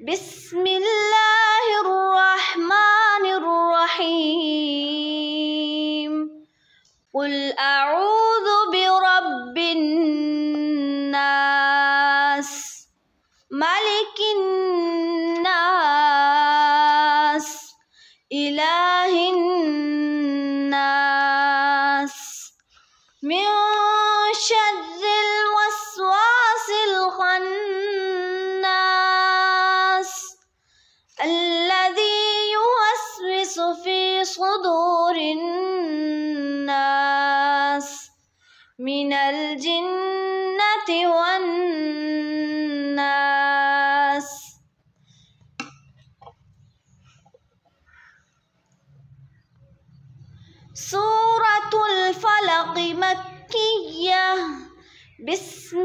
بسم الله الرحمن الرحيم. قل أعوذ برب الناس ملك الناس إله الناس. من شر صدور الناس من الجنة والناس. سورة الفلق مكية. بسم